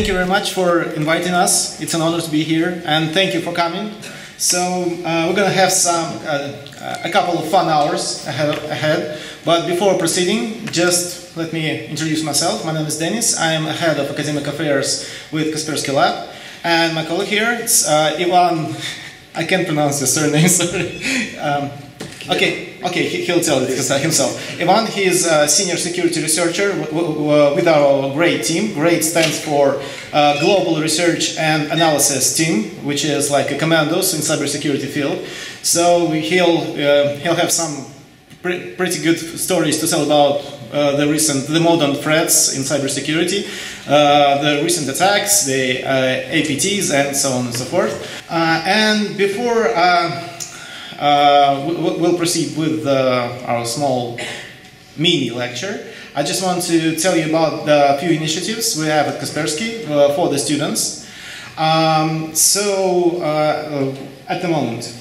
thank you very much for inviting us. It's an honor to be here, and thank you for coming. So uh, we're gonna have some uh, a couple of fun hours ahead. But before proceeding, just let me introduce myself. My name is Denis. I am head of academic affairs with Kaspersky Lab, and my colleague here is uh, Ivan. I can't pronounce your surname. Sorry. Um, Okay, okay, he'll tell it himself. Ivan, he is a senior security researcher with our GREAT team. GREAT stands for uh, Global Research and Analysis Team, which is like a commandos in cybersecurity field. So he'll uh, he'll have some pre pretty good stories to tell about uh, the recent, the modern threats in cybersecurity, uh, the recent attacks, the uh, APTs, and so on and so forth. Uh, and before uh, we'll proceed with uh, our small mini lecture. I just want to tell you about the few initiatives we have at Kaspersky uh, for the students. Um, so, uh, at the moment.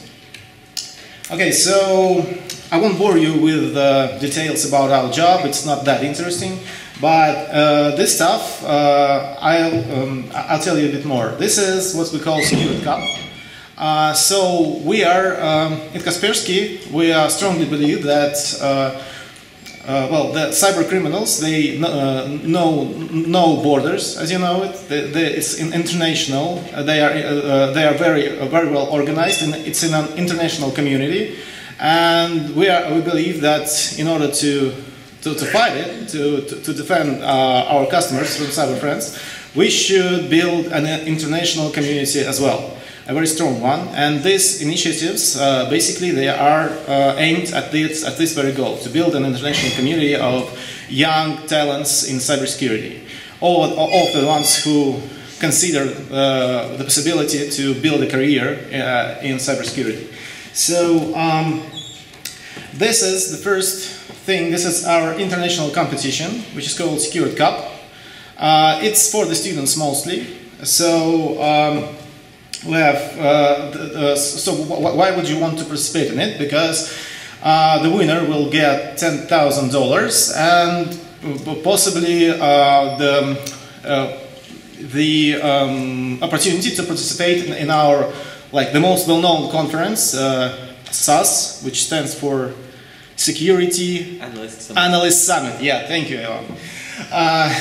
Okay, so I won't bore you with uh, details about our job, it's not that interesting. But uh, this stuff, I'll, um, I'll tell you a bit more. This is what we call Secure Cup. Uh, so we are, um, in Kaspersky, we uh, strongly believe that, uh, uh well, the cyber criminals, they uh, know no borders, as you know it. They, they, it's international. they are, they are very, very well organized, and it's in an international community. And we, are, we believe that in order to, to, to fight it, to, to, to defend our customers from cyber friends, we should build an international community as well a very strong one. And these initiatives, uh, basically, they are uh, aimed at this, at this very goal, to build an international community of young talents in cybersecurity. All, all of the ones who consider uh, the possibility to build a career uh, in cybersecurity. So um, this is the first thing, this is our international competition, which is called Secured Cup. Uh, it's for the students mostly. So um, we have, uh, the, the, so why would you want to participate in it? Because uh, the winner will get $10,000 and possibly uh, the, uh, the um, opportunity to participate in, in, our, like the most well-known conference, uh, SAS, which stands for Security Analyst Summit. Analyst Summit. Yeah, thank you, Ivan. Uh,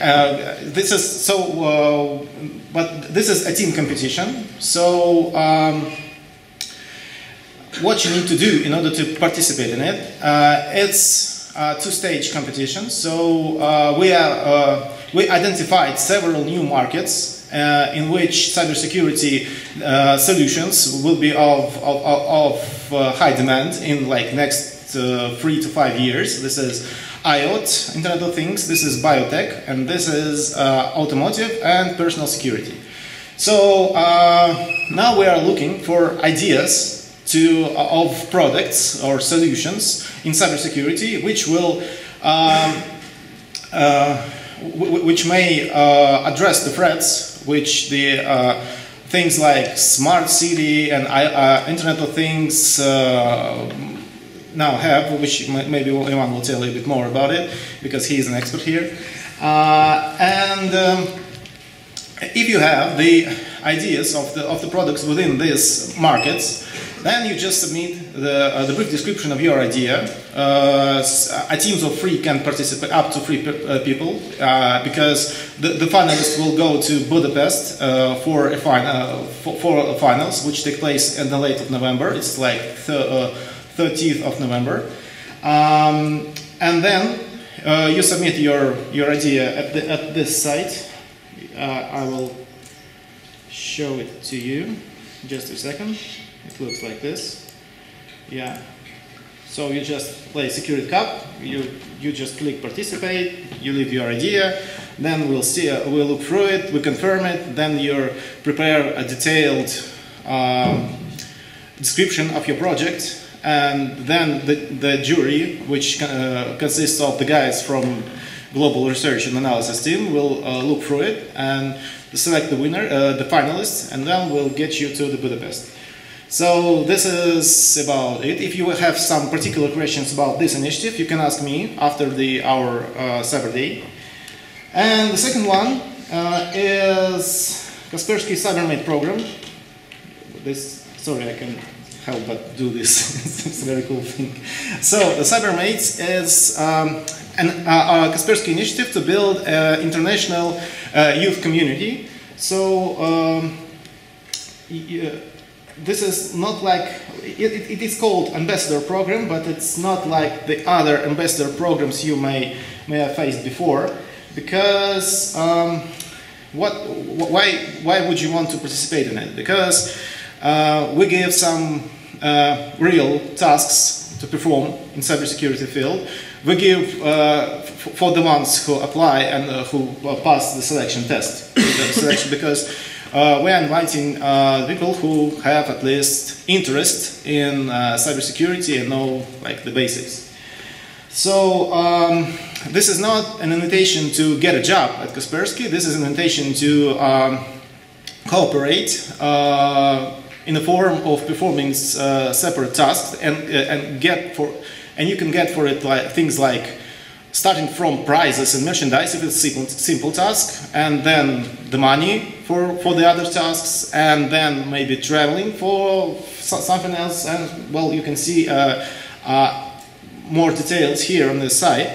uh, this is so, uh, but this is a team competition. So um, what you need to do in order to participate in it, it's a two-stage competition. So we are we identified several new markets uh, in which cybersecurity uh, solutions will be of, of, of uh, high demand in like next three to five years. This is IoT, Internet of Things, this is biotech, and this is uh, automotive and personal security. So uh, now we are looking for ideas to, uh, of products or solutions in cybersecurity which will um, uh, which may uh, address the threats which the uh, things like smart city and Internet of Things now have, which maybe Ivan will tell you a bit more about it, because he is an expert here. Uh, and um, if you have the ideas of the, of the products within these markets, then you just submit the, uh, the brief description of your idea. Uh, a team of three can participate, up to three uh, people, uh, because the, the finalists will go to Budapest uh, for, a fin uh, for, for, finals, which take place in the late of November. It's like 30th of November. Um, and then uh, you submit your, your idea at, the, at this site. Uh, I will show it to you just a second. It looks like this. Yeah. So you just play Security Cup, you, you just click participate, you leave your idea, then we'll see, uh, we'll look through it, we confirm it, then you prepare a detailed um, description of your project and then the, the jury, which uh, consists of the guys from global research and analysis team, will uh, look through it and select the winner, uh, the finalists, and then we'll get you to the Budapest. So this is about it. If you have some particular questions about this initiative, you can ask me after the our uh, Cyber Day. And the second one uh, is Kaspersky CyberMate program. This, sorry, I can help but do this. it's a very cool thing. So the CyberMates is um, an uh, Kaspersky initiative to build an international uh, youth community. So um, this is not like, it, it is called ambassador program, but it's not like the other ambassador programs you may, may have faced before, because um, what, why, why would you want to participate in it? Because uh, we give some uh, real tasks to perform in cybersecurity field. We give uh, for the ones who apply and uh, who pass the selection test, the selection because uh, we are inviting uh, people who have at least interest in uh, cybersecurity and know like the basics. So um, this is not an invitation to get a job at Kaspersky. This is an invitation to um, cooperate uh, in the form of performing uh, separate tasks and uh, and get for and you can get for it like, things like starting from prizes and merchandise if it's simple, simple task, and then the money for, for the other tasks, and then maybe traveling for something else, and well, you can see uh, uh, more details here on the site.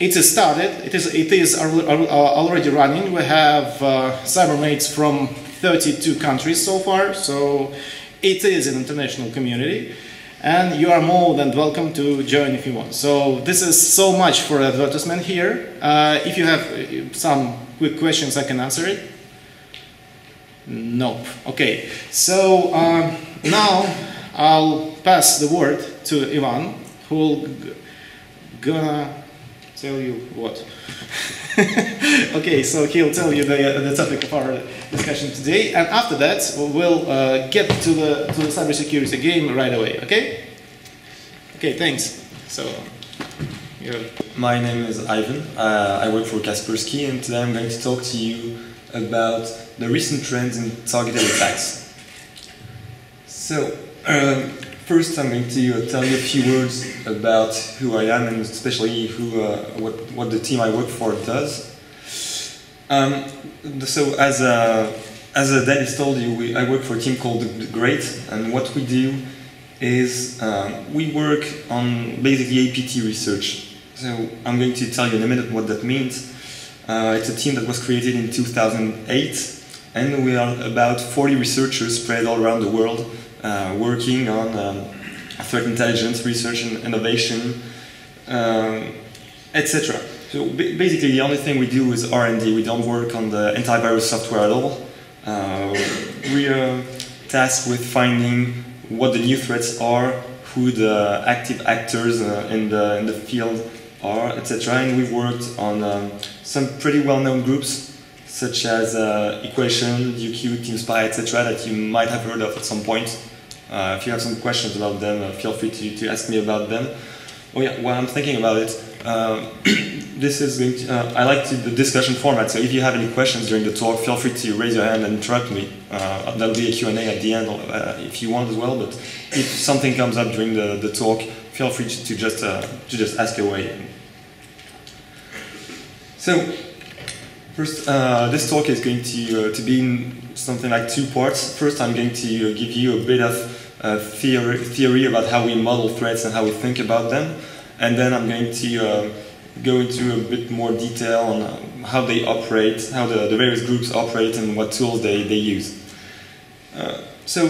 It is started, it is, it is already running. We have uh, cybermates from 32 countries so far, so it is an international community and you are more than welcome to join if you want. So this is so much for advertisement here. Uh, if you have uh, some quick questions, I can answer it. Nope. Okay. So um, now I'll pass the word to Ivan, who will gonna tell you what. okay, so he'll tell you the, uh, the topic of our discussion today, and after that we'll uh, get to the to the cybersecurity game right away. Okay? Okay, thanks. So. My name is Ivan. Uh, I work for Kaspersky, and today I'm going to talk to you about the recent trends in targeted attacks. So, um, first I'm going to tell you a few words about who I am and especially who, uh, what, what the team I work for does. Um, so as, as Denis told you, we, I work for a team called The Great and what we do is um, we work on basically APT research. So I'm going to tell you in a minute what that means. Uh, it's a team that was created in 2008 and we are about 40 researchers spread all around the world uh, working on um, threat intelligence, research and innovation, um, etc. So basically, the only thing we do is R&D. We don't work on the antivirus software at all. Uh, we are tasked with finding what the new threats are, who the active actors uh, in the in the field are, etc. And we've worked on um, some pretty well-known groups such as uh, Equation, Duqu, TeamSpy, etc. that you might have heard of at some point. Uh, if you have some questions about them, uh, feel free to, to ask me about them. Oh yeah, while I'm thinking about it, uh, this is going to, uh, I like to, the discussion format, so if you have any questions during the talk, feel free to raise your hand and interrupt me. Uh, there'll be a Q&A at the end uh, if you want as well, but if something comes up during the, the talk, feel free to, to just, uh, to just ask away. So, first, uh, this talk is going to, to be in something like two parts. First, I'm going to give you a bit of theory, theory about how we model threats and how we think about them. And then I'm going to uh, go into a bit more detail on uh, how they operate, how the, the various groups operate and what tools they, they use. Uh, so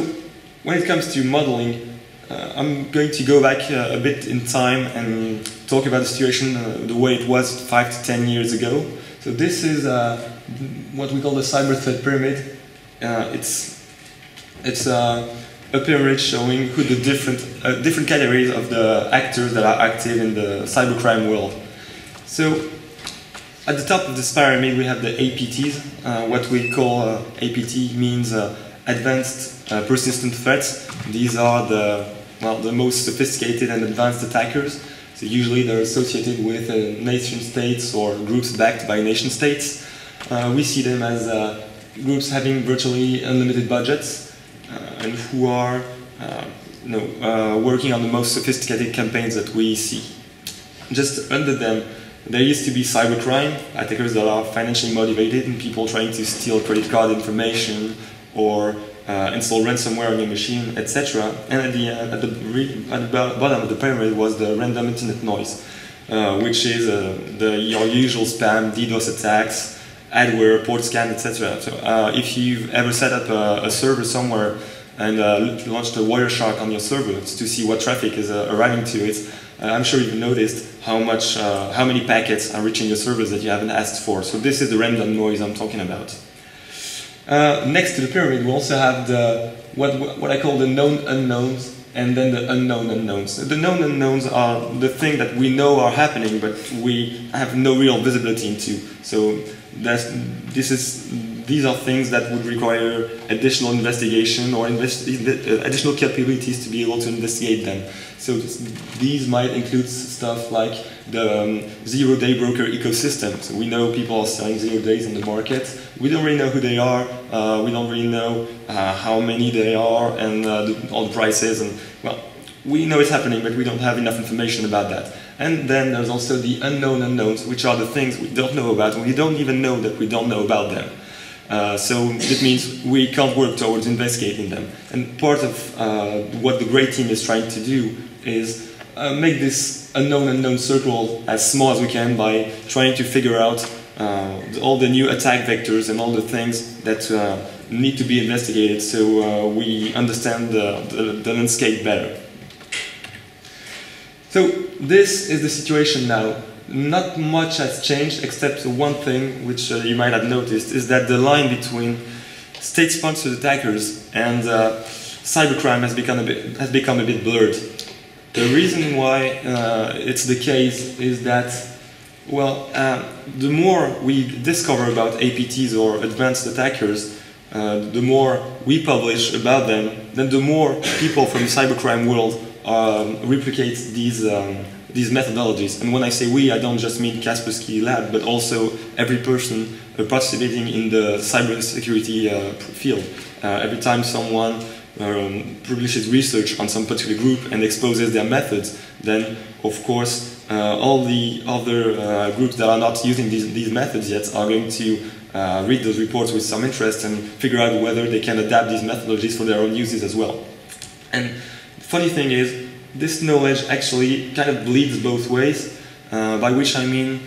when it comes to modeling, uh, I'm going to go back uh, a bit in time and talk about the situation uh, the way it was five to ten years ago. So this is what we call the cyber threat pyramid. it's it's a pyramid showing who the different uh, different categories of the actors that are active in the cybercrime world. So at the top of this pyramid we have the APTs. Uh, what we call uh, APT means uh, advanced uh, persistent threats. These are the well the most sophisticated and advanced attackers. So usually they're associated with uh, nation states or groups backed by nation states. we see them as groups having virtually unlimited budgets and who are uh, you know, uh, working on the most sophisticated campaigns that we see. Just under them, there used to be cybercrime, attackers that are financially motivated and people trying to steal credit card information or uh, install ransomware on your machine, etc. And at the, uh, at, the at the bottom of the pyramid was the random internet noise, uh, which is uh, the, your usual spam, DDoS attacks, adware, port scan, etc. So uh, if you've ever set up a, a server somewhere and uh, launched a Wireshark on your server to see what traffic is arriving to it, I'm sure you've noticed how much, how many packets are reaching your servers that you haven't asked for. So this is the random noise I'm talking about. Uh, next to the pyramid, we also have the what what I call the known unknowns, and then the unknown unknowns. The known unknowns are the thing that we know are happening, but we have no real visibility into. So this is these are things that would require additional investigation or invest, additional capabilities to be able to investigate them. So these might include stuff like the um, zero-day broker ecosystem. So we know people are selling zero days in the market. We don't really know who they are. Uh, we don't really know uh, how many they are and uh, the, all the prices. And well, we know it's happening, but we don't have enough information about that. And then there's also the unknown unknowns, which are the things we don't know about, we don't even know that we don't know about them. Uh, so it means we can't work towards investigating them. And part of uh, what the great team is trying to do is uh, make this unknown unknown circle as small as we can by trying to figure out uh, all the new attack vectors and all the things that uh, need to be investigated so uh, we understand the, the, the, landscape better. So this is the situation now. Not much has changed except one thing which uh, you might have noticed is that the line between state-sponsored attackers and cybercrime has become a bit has become a bit blurred. The reason why uh, it's the case is that, well, uh, the more we discover about APTs or advanced attackers, uh, the more we publish about them, then the more people from the cybercrime world um, replicate these um, these methodologies. And when I say we, I don't just mean Kaspersky Lab, but also every person uh, participating in the cybersecurity uh, field. Uh, every time someone um, publishes research on some particular group and exposes their methods, then of course uh, all the other uh, groups that are not using these, these methods yet are going to uh, read those reports with some interest and figure out whether they can adapt these methodologies for their own uses as well. And funny thing is, this knowledge actually kind of bleeds both ways, uh, by which I mean,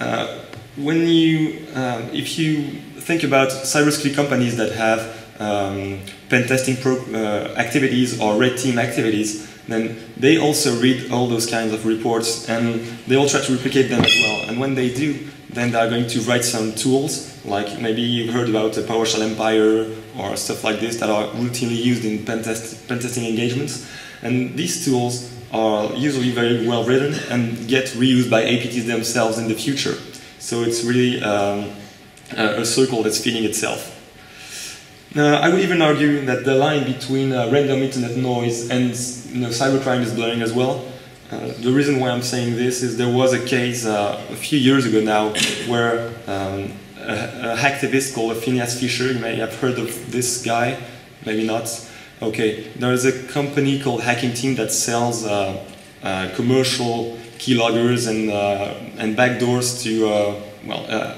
uh, when you, um, if you think about cybersecurity companies that have um, pen testing uh, activities or red team activities, then they also read all those kinds of reports and they all try to replicate them as well. And when they do, then they are going to write some tools, like maybe you've heard about the PowerShell Empire or stuff like this that are routinely used in pen, test, pen testing engagements. And these tools are usually very well written and get reused by APTs themselves in the future. So it's really um, a circle that's feeding itself. I would even argue that the line between uh, random internet noise and you know, cybercrime is blurring as well. Uh, the reason why I'm saying this is there was a case uh, a few years ago now where um, a, a, hacktivist called Phineas Fisher, you may have heard of this guy, maybe not. Okay, there is a company called Hacking Team that sells uh, uh, commercial keyloggers and, and backdoors to, well,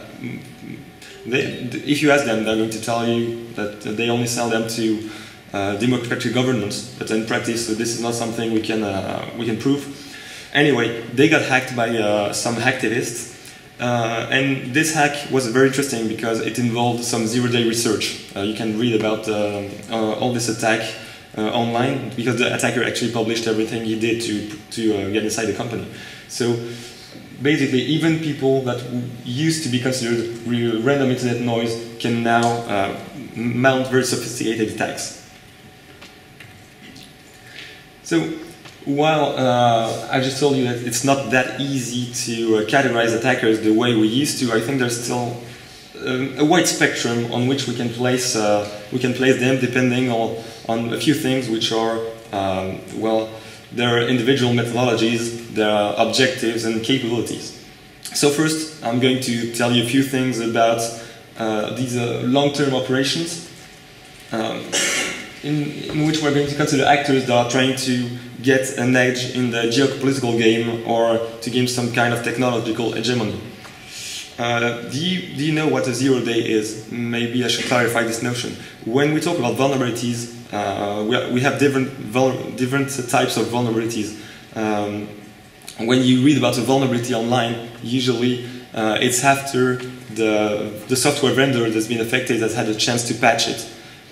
they, if you ask them, they're going to tell you that they only sell them to uh, democratic governments, but in practice, so this is not something we can uh, we can prove. Anyway, they got hacked by uh, some hacktivists, uh, and this hack was very interesting because it involved some zero-day research. Uh, you can read about uh, all this attack online because the attacker actually published everything he did to to get inside the company. So basically even people that used to be considered random internet noise can now uh, mount very sophisticated attacks. So while uh, I just told you that it's not that easy to uh, categorize attackers the way we used to, I think there's still um, a wide spectrum on which we can place uh, we can place them depending on, on a few things which are um, well their individual methodologies, their objectives and capabilities. So first, I'm going to tell you a few things about uh, these uh, long-term operations. Um, in, in which we're going to consider actors that are trying to get an edge in the geopolitical game or to gain some kind of technological hegemony. Uh, do, you, do you know what a zero day is? Maybe I should clarify this notion. When we talk about vulnerabilities, uh, we, we, have different, different types of vulnerabilities. Um, when you read about a vulnerability online, usually uh, it's after the, the software vendor that's been affected has had a chance to patch it.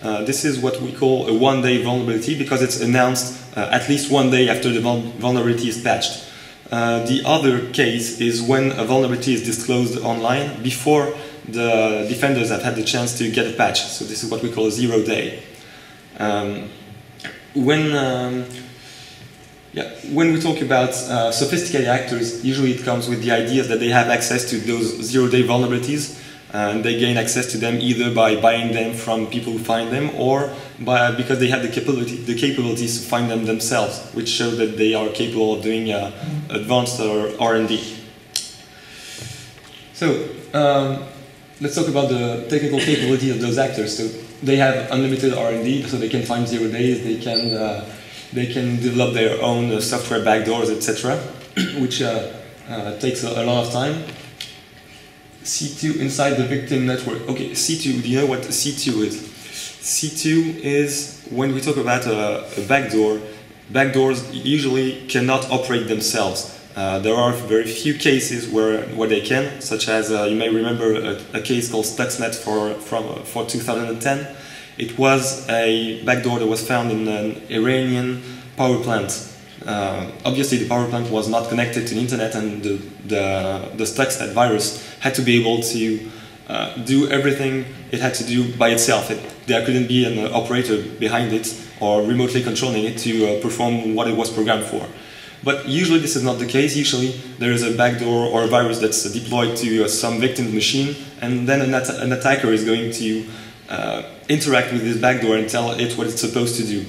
Uh, this is what we call a one-day vulnerability because it's announced uh, at least one day after the vulnerability is patched. Uh, the other case is when a vulnerability is disclosed online before the defenders have had the chance to get a patch. So this is what we call a zero day. Um, when, um, yeah, when we talk about uh, sophisticated actors, usually it comes with the idea that they have access to those zero-day vulnerabilities and they gain access to them either by buying them from people who find them or by, because they have the capability, the capabilities to find them themselves, which show that they are capable of doing uh, advanced R&D. So um, let's talk about the technical capability of those actors. So they have unlimited R&D, so they can find zero days, they can uh, they can develop their own uh, software backdoors, etc., which uh, uh, takes a, a lot of time. C2 inside the victim network. Okay, C2, do you know what C2 is? C2 is when we talk about a, a backdoor, backdoors usually cannot operate themselves. Uh, there are very few cases where, where they can, such as uh, you may remember a, a, case called Stuxnet for, from, for 2010. It was a backdoor that was found in an Iranian power plant uh, obviously, the power plant was not connected to the internet, and the, the, the Stuxnet virus had to be able to uh, do everything it had to do by itself. It, there couldn't be an operator behind it or remotely controlling it to uh, perform what it was programmed for. But usually this is not the case. Usually there is a backdoor or a virus that's deployed to uh, some victim's machine, and then an, at an attacker is going to uh, interact with this backdoor and tell it what it's supposed to do.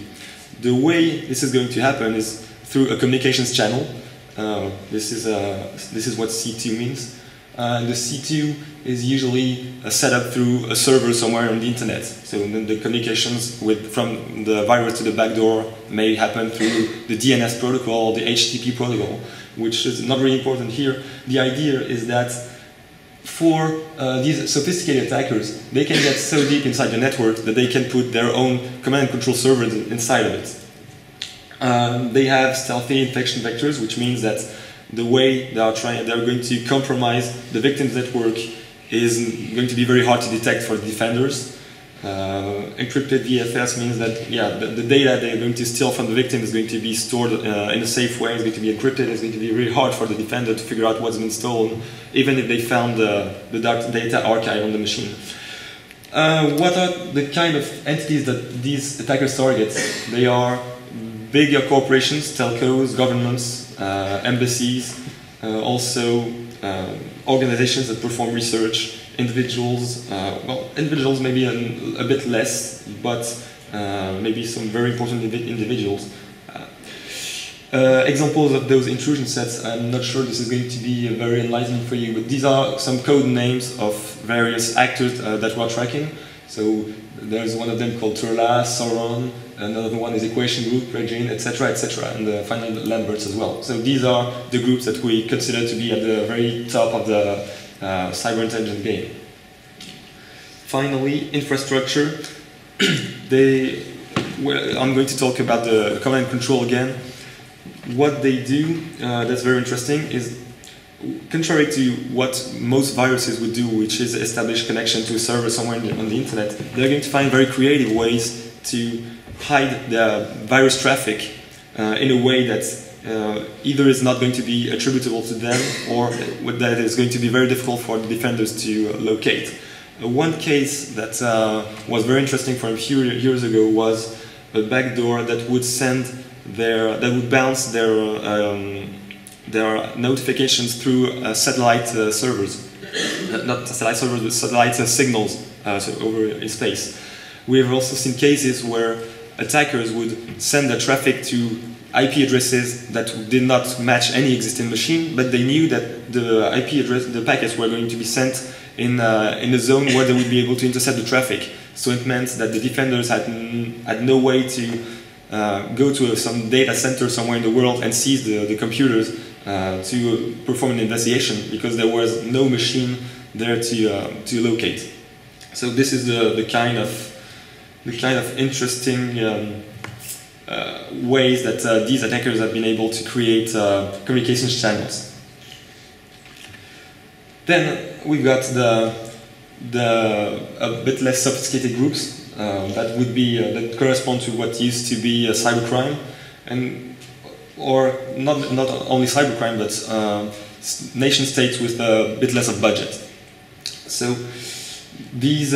The way this is going to happen is through a communications channel. Uh, this, is, uh, this is what C2 means. Uh, the C2 is usually uh, set up through a server somewhere on the internet. So the communications with, from the virus to the backdoor may happen through the DNS protocol, the HTTP protocol, which is not really important here. The idea is that for uh, these sophisticated attackers, they can get so deep inside the network that they can put their own command and control servers inside of it. Um, they have stealthy infection vectors, which means that the way they are trying, they are going to compromise the victim's network is going to be very hard to detect for the defenders. Uh, encrypted VFS means that yeah, the, the, data they're going to steal from the victim is going to be stored uh, in a safe way. It's going to be encrypted. It's going to be really hard for the defender to figure out what's been stolen, even if they found the dark data archive on the machine. Uh, what are the kind of entities that these attackers target? They are bigger corporations, telcos, governments, uh, embassies, uh, also uh, organizations that perform research, individuals, uh, well, individuals maybe a, a bit less, but uh, maybe some very important individuals. Uh, examples of those intrusion sets, I'm not sure this is going to be very enlightening for you, but these are some code names of various actors that we're tracking. So there's one of them called Turla, Sauron, another one is Equation Group, Regin, etc., etc., and uh, finally Lamberts as well. So these are the groups that we consider to be at the very top of the uh, cyber intelligence game. Finally, infrastructure. they, well, I'm going to talk about the command and control again. What they do uh, that's very interesting is contrary to what most viruses would do, which is establish connection to a server somewhere on the internet, they're going to find very creative ways to hide the virus traffic uh, in a way that uh, either is not going to be attributable to them or that is going to be very difficult for the defenders to uh, locate. Uh, one case that uh, was very interesting from a few years ago was a backdoor that would send their, that would bounce their um, there are notifications through uh, satellite servers, not satellite servers, but satellite signals so over in space. We have also seen cases where attackers would send the traffic to IP addresses that did not match any existing machine, but they knew that the IP address, the packets were going to be sent in, uh, in a zone where they would be able to intercept the traffic. So it meant that the defenders had, had no way to uh, go to some data center somewhere in the world and seize the, the computers uh, to perform an investigation because there was no machine there to, uh, to locate. So this is the, the kind of the kind of interesting um, uh, ways that uh, these attackers have been able to create uh, communications channels. Then we've got the the a bit less sophisticated groups uh, that would be uh, that correspond to what used to be cybercrime, and or not not only cybercrime but uh, nation states with a bit less of budget. So these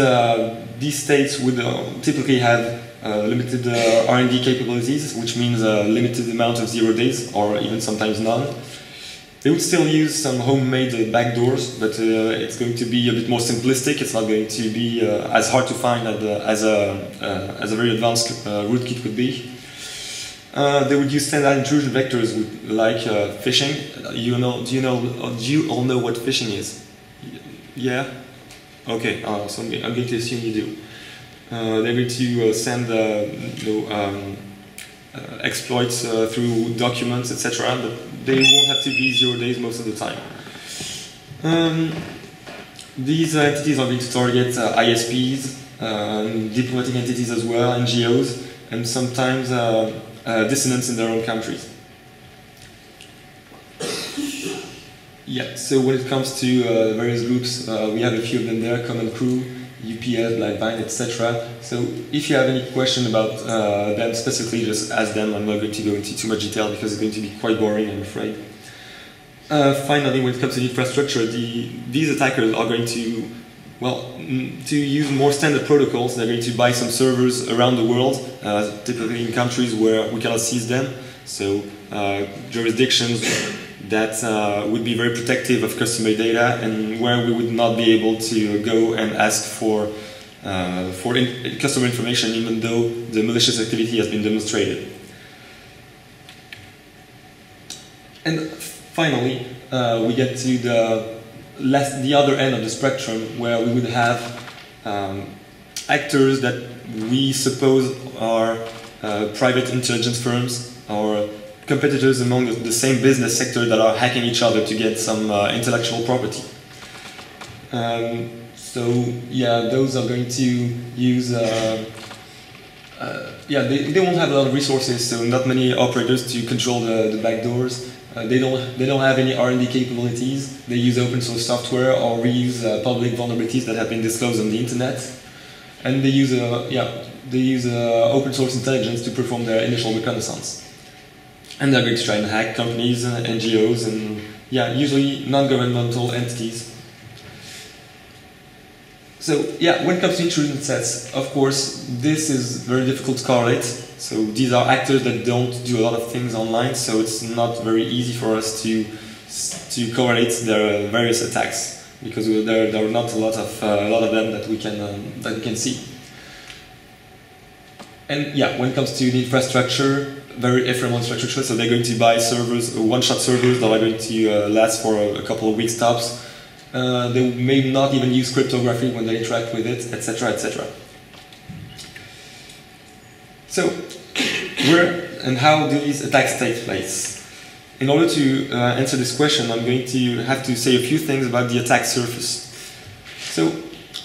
these states would typically have uh, limited uh, R&D capabilities, which means a limited amount of zero days, or even sometimes none. They would still use some homemade uh, backdoors, but it's going to be a bit more simplistic. It's not going to be as hard to find as a, as a very advanced rootkit would be. Uh, they would use standard intrusion vectors with, like uh, phishing. You know, do you know? Do you all know what phishing is? Yeah. Okay. Uh, so I'm, going to assume you do. Uh, they're going to uh, send uh, you know, um, exploits through documents, etc. But they won't have to be zero days most of the time. Um, these entities are going to target ISPs, um, diplomatic entities as well, NGOs, and sometimes dissidents in their own countries. Yeah, so when it comes to uh, various groups, uh, we have a few of them there, Comment Crew, UPS, Blackvine, etc. So if you have any question about uh, them specifically, just ask them. I'm not going to go into too much detail because it's going to be quite boring, I'm afraid. Uh, finally, when it comes to infrastructure, the, these attackers are going to, well, to use more standard protocols. They're going to buy some servers around the world, uh, typically in countries where we cannot seize them. So uh, jurisdictions that uh, would be very protective of customer data and where we would not be able to go and ask for, uh, for in customer information even though the malicious activity has been demonstrated. And finally, uh, we get to the, less, the other end of the spectrum where we would have um, actors that we suppose are uh, private intelligence firms or competitors among the same business sector that are hacking each other to get some uh, intellectual property. Um, so yeah, those are going to use, uh, uh, yeah, they, they won't have a lot of resources, so not many operators to control the, the back doors. Uh, they don't they don't have any R&D capabilities. They use open source software or reuse uh, public vulnerabilities that have been disclosed on the internet, and they use uh, yeah they use open source intelligence to perform their initial reconnaissance and they're going to try and hack companies and NGOs and yeah, usually non-governmental entities. So yeah, when it comes to intrusion sets, of course, this is very difficult to correlate. So these are actors that don't do a lot of things online, so it's not very easy for us to to correlate their various attacks because there, there are not a lot of uh, a lot of them that we can um, that we can see. And yeah, when it comes to the infrastructure, very ephemeral infrastructure, so they're going to buy servers, uh, one-shot servers that are going to uh, last for a, a, couple of weeks tops. Uh, they may not even use cryptography when they interact with it, etc., etc. So, where and how do these attacks take place? In order to uh, answer this question, I'm going to have to say a few things about the attack surface. So,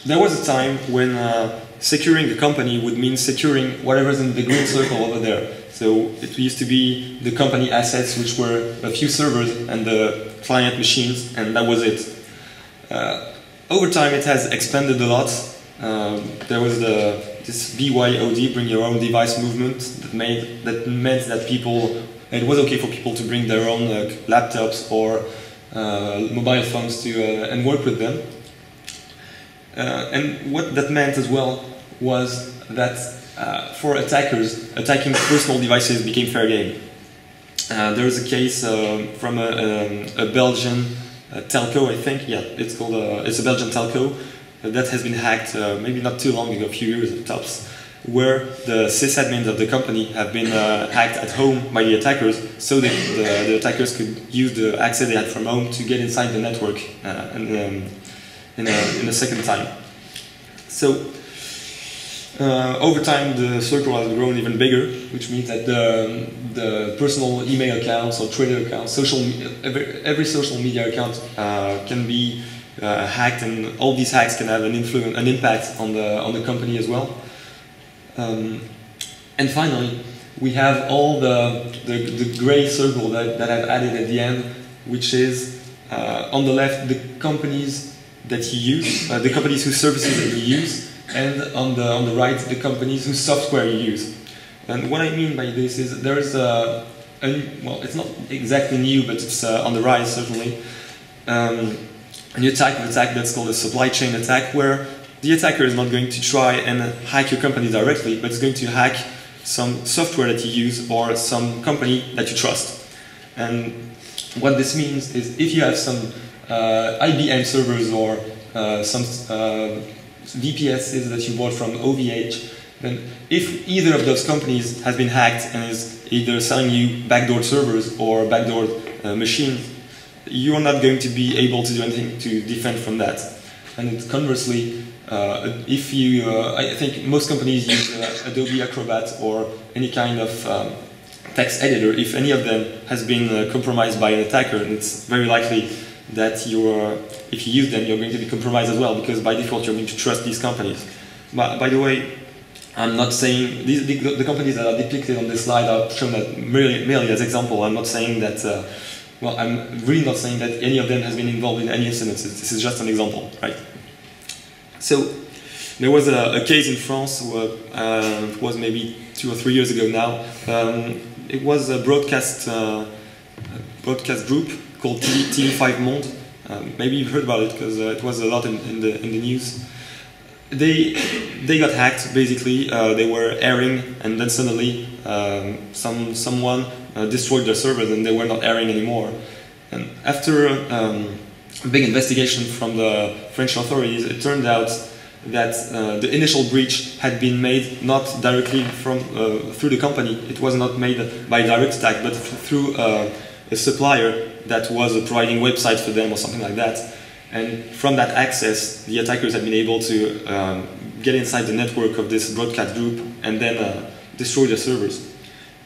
there was a time when uh, securing a company would mean securing whatever's in the green circle over there. So it used to be the company assets, which were a few servers and the client machines, and that was it. Uh, over time, it has expanded a lot. Um, there was the, this BYOD, bring your own device movement, that made that meant that people it was okay for people to bring their own uh, laptops or uh, mobile phones to uh, and work with them. Uh, and what that meant as well was that uh, for attackers, attacking personal devices became fair game. Uh, there was a case uh, from a, um, a Belgian uh, telco, I think. Yeah, it's called. A, uh, it's a Belgian telco that has been hacked. maybe not too long ago, a few years at tops, where the sysadmins of the company have been uh, hacked at home by the attackers, so that the, the, attackers could use the access they had from home to get inside the network uh, and, um, in, a, in a second time. So uh, over time, the circle has grown even bigger, which means that the, the personal email accounts or Twitter accounts, social every, every social media account uh, can be uh, hacked, and all these hacks can have an influence, an impact on the on the company as well. Um, and finally, we have all the, the, the gray circle that, that I've added at the end, which is uh, on the left, the companies that you use, uh, the companies whose services that you use, and on the, on the right, the companies whose software you use. And what I mean by this is there is a, a well, it's not exactly new, but it's uh, on the rise certainly, um, a new type of attack that's called a supply chain attack, where the attacker is not going to try and hack your company directly, but it's going to hack some software that you use or some company that you trust. And what this means is if you have some uh, IBM servers or uh, some uh, VPSs that you bought from OVH, then if either of those companies has been hacked and is either selling you backdoor servers or backdoor uh, machines, you're not going to be able to do anything to defend from that. And conversely, uh, if you, uh, I think most companies use uh, Adobe Acrobat or any kind of um, text editor. If any of them has been uh, compromised by an attacker, it's very likely that you're, if you use them, you're going to be compromised as well because by default you're going to trust these companies. But by the way, I'm not saying these, the, the, companies that are depicted on this slide are shown that merely, merely as example. I'm not saying that. Uh, well, I'm really not saying that any of them has been involved in any incidents. This is just an example, right? So there was a, a case in France, where, uh, it was maybe two or three years ago now. Um, it was a broadcast, uh, broadcast group called TV5 Monde. Um, maybe you've heard about it because uh, it was a lot in, in, the, in the news. They, they got hacked basically. Uh, they were airing, and then suddenly um, some, someone uh, destroyed their servers and they were not airing anymore. And after um, a big investigation from the French authorities, it turned out that uh, the initial breach had been made not directly from uh, through the company. It was not made by direct attack, but through uh, a supplier that was providing websites for them or something like that. And from that access, the attackers had been able to um, get inside the network of this broadcast group and then uh, destroy the servers.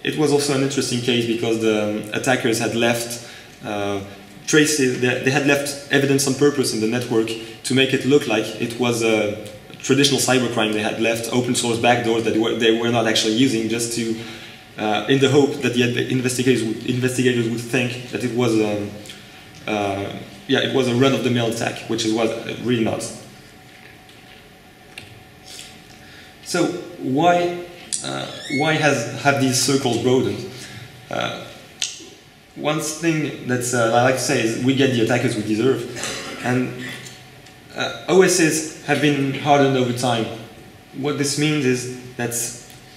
It was also an interesting case because the um, attackers had left uh, traces, they had left evidence on purpose in the network to make it look like it was a traditional cybercrime. They had left open source backdoors that they were, they were not actually using just to uh, in the hope that the investigators would, investigators would think that it was a, um, uh, yeah, it was a run-of-the-mill attack, which it was really not. So why uh, why has have these circles broadened? Uh, one thing that uh, I like to say is we get the attackers we deserve, and uh, OSs have been hardened over time. What this means is that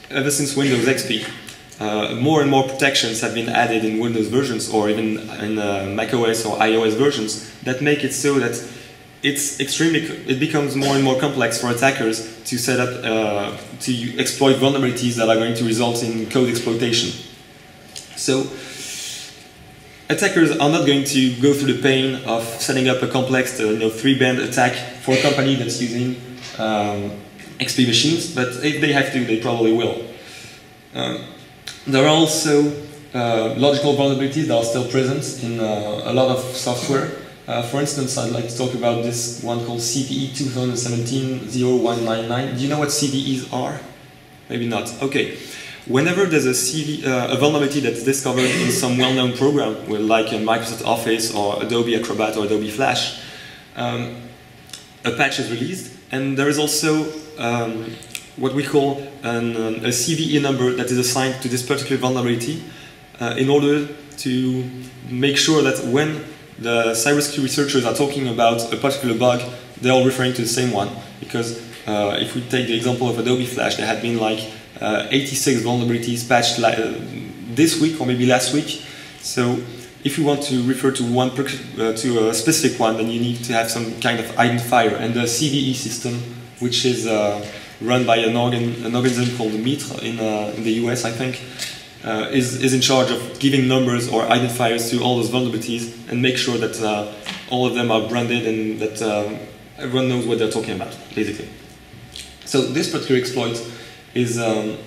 ever since Windows XP, uh, more and more protections have been added in Windows versions or even in uh, macOS or iOS versions that make it so that it's extremely it becomes more and more complex for attackers to set up uh, to exploit vulnerabilities that are going to result in code exploitation. So attackers are not going to go through the pain of setting up a complex uh, you know, three-band attack for a company that's using um, XP machines, but if they have to, they probably will. Um, there are also uh, logical vulnerabilities that are still present in uh, a lot of software. Uh, for instance, I'd like to talk about this one called CVE 2017-0199. Do you know what CVEs are? Maybe not. Okay. Whenever there's a, CV, uh, a vulnerability that's discovered in some well-known program, like in Microsoft Office or Adobe Acrobat or Adobe Flash, um, a patch is released, and there is also um, what we call an, um, a CVE number that is assigned to this particular vulnerability uh, in order to make sure that when the cybersecurity researchers are talking about a particular bug, they're all referring to the same one. Because uh, if we take the example of Adobe Flash, there had been like uh, 86 vulnerabilities patched uh, this week or maybe last week. So if you want to refer to one uh, to a specific one, then you need to have some kind of identifier. And the CVE system, which is uh, run by an, organ, an organism called Mitre in, uh, in the US, I think, uh, is, is in charge of giving numbers or identifiers to all those vulnerabilities and make sure that uh, all of them are branded and that um, everyone knows what they're talking about, basically. So this particular exploit is, um,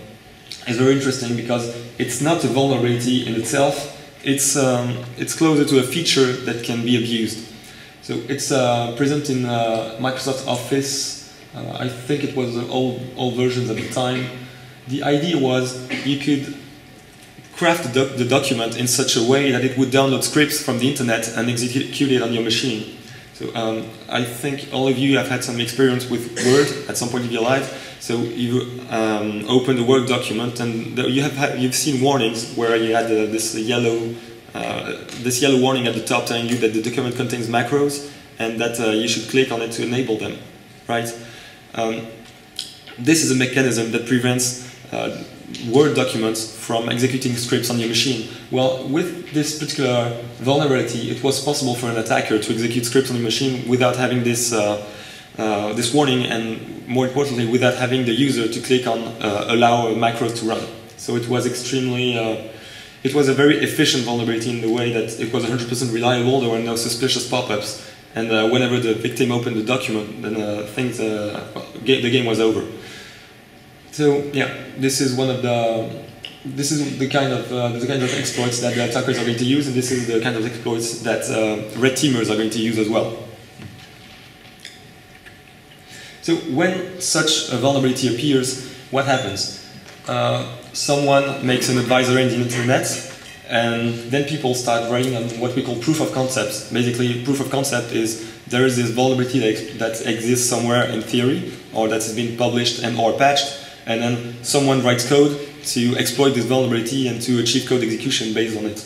is very interesting because it's not a vulnerability in itself, it's, um, it's closer to a feature that can be abused. So it's uh, present in uh, Microsoft Office. Uh, I think it was old, old versions at the time. The idea was you could craft the, doc the, document in such a way that it would download scripts from the internet and execute it on your machine. So um, I think all of you have had some experience with Word at some point in your life. So you um, open the Word document and you have had, you've seen warnings where you had uh, this yellow uh, this yellow warning at the top telling you that the document contains macros and that uh, you should click on it to enable them, right? Um, this is a mechanism that prevents uh, Word documents from executing scripts on your machine. Well, with this particular vulnerability, it was possible for an attacker to execute scripts on your machine without having this, uh, uh, this warning and, more importantly, without having the user to click on uh, allow macros to run. So it was extremely, uh, it was a very efficient vulnerability in the way that it was 100% reliable, there were no suspicious pop-ups, and uh, whenever the victim opened the document, then uh, things, well, the game was over. So yeah, this is one of the this is the kind of uh, the kind of exploits that the attackers are going to use, and this is the kind of exploits that uh, red teamers are going to use as well. So when such a vulnerability appears, what happens? Uh, someone makes an advisory in the internet, and then people start writing on what we call proof of concepts. Basically, proof of concept is there is this vulnerability that, that exists somewhere in theory, or that has been published and or patched, and then someone writes code to exploit this vulnerability and to achieve code execution based on it.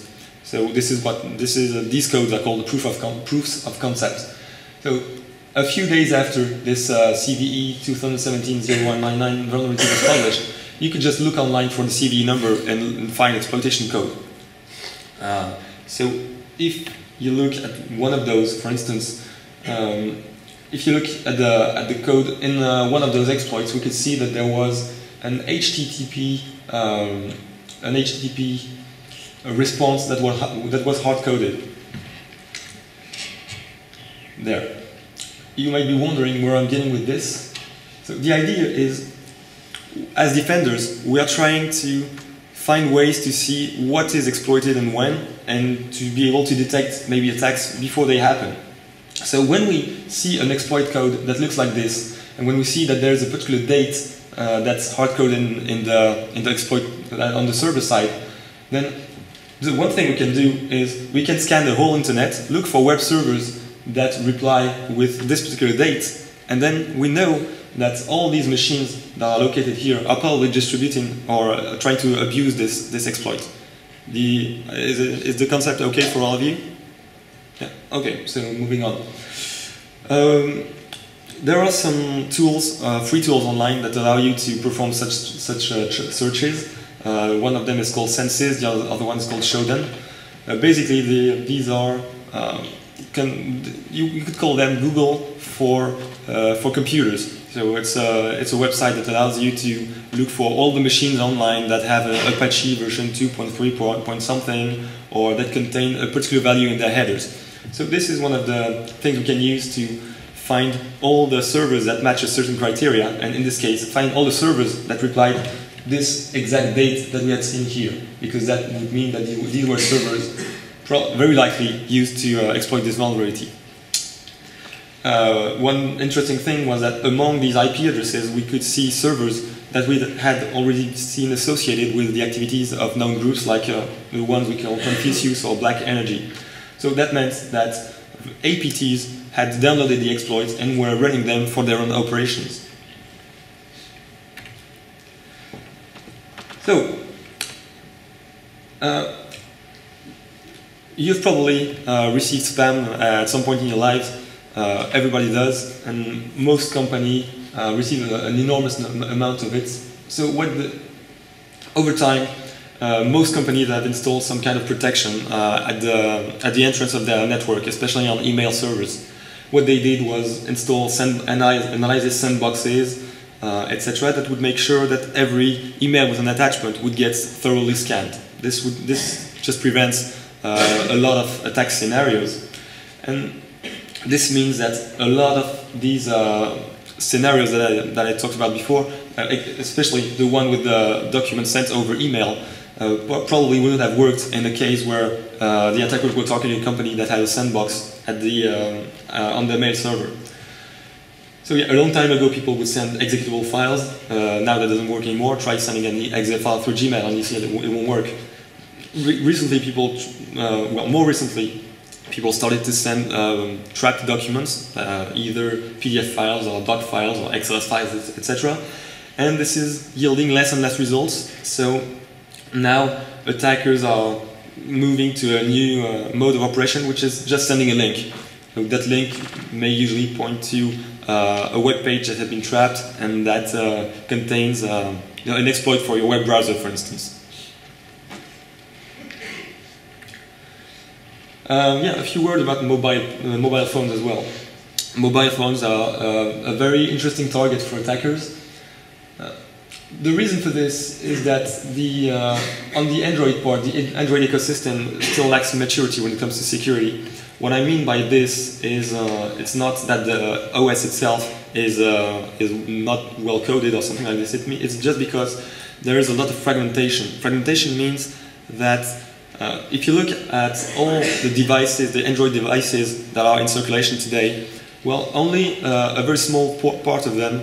So this is what this is. Uh, these codes are called proof of proofs of concept. So a few days after this uh, CVE 2017-0199 vulnerability was published, you could just look online for the CVE number and, and find exploitation code. Uh, so if you look at one of those, for instance, um, if you look at the, at the code in uh, one of those exploits, we could see that there was an HTTP, um, an HTTP response that was, that was hard-coded. There. You might be wondering where I'm getting with this. So the idea is, as defenders, we are trying to find ways to see what is exploited and when, and to be able to detect maybe attacks before they happen. So when we see an exploit code that looks like this, and when we see that there's a particular date uh, that's hard-coded in, in, the, in the exploit uh, on the server side, then the one thing we can do is we can scan the whole internet, look for web servers that reply with this particular date, and then we know that all these machines that are located here are probably distributing or uh, trying to abuse this, this exploit. The, is, is the concept okay for all of you? Yeah, okay, so moving on. Um, there are some tools, uh, free tools online that allow you to perform such, such uh, searches. Uh, one of them is called Censys, the other one is called Shodan. Uh, basically, the, these are, um, can, you, you, could call them Google for, uh, for computers. So it's a, it's a website that allows you to look for all the machines online that have an Apache version 2.3 point, point something or that contain a particular value in their headers. So this is one of the things we can use to find all the servers that match a certain criteria, and in this case, find all the servers that replied this exact date that we had seen here, because that would mean that these were servers very likely used to uh, exploit this vulnerability. Uh, one interesting thing was that among these IP addresses, we could see servers that we had already seen associated with the activities of known groups like uh, the ones we call Confucius or Black Energy. So that meant that APTs had downloaded the exploits and were running them for their own operations. So, uh, you've probably uh, received spam at some point in your lives. Uh, everybody does, and most companies uh, receive an enormous amount of it. So, what the, over time, uh, most companies have installed some kind of protection uh, at, the, at the entrance of their network, especially on email servers. What they did was install send, analysis sandboxes uh, etc. That would make sure that every email with an attachment would get thoroughly scanned. This would this just prevents uh, a lot of attack scenarios, and this means that a lot of these uh, scenarios that I, that I talked about before, uh, especially the one with the document sent over email, uh, probably wouldn't have worked in a case where uh, the attackers were talking to a company that had a sandbox at the, um, uh, on the mail server. So yeah, a long time ago people would send executable files. Uh, now that doesn't work anymore. Try sending an exe file through Gmail and you see it, it won't work. Re recently people, uh, well more recently, people started to send um, tracked documents, uh, either PDF files or doc files or XLS files, etc. And this is yielding less and less results. So now attackers are moving to a new uh, mode of operation, which is just sending a link. So that link may usually point to uh, a web page that has been trapped and that uh, contains uh, an exploit for your web browser, for instance. Um, yeah, a few words about mobile, uh, mobile phones as well. Mobile phones are uh, a very interesting target for attackers. The reason for this is that the, uh, on the Android part, the Android ecosystem still lacks maturity when it comes to security. What I mean by this is uh, it's not that the OS itself is, uh, is not well coded or something like this. It it's just because there is a lot of fragmentation. Fragmentation means that uh, if you look at all the devices, the Android devices that are in circulation today, well, only uh, a very small part of them